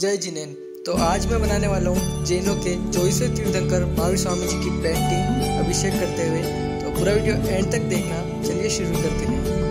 जय जिनेन। तो आज मैं बनाने वाला हूँ जैनों के चौबीसवें तीर्थंकर महावीर स्वामी जी की पेंटिंग अभिषेक करते हुए। तो पूरा वीडियो एंड तक देखना। चलिए शुरू करते हैं।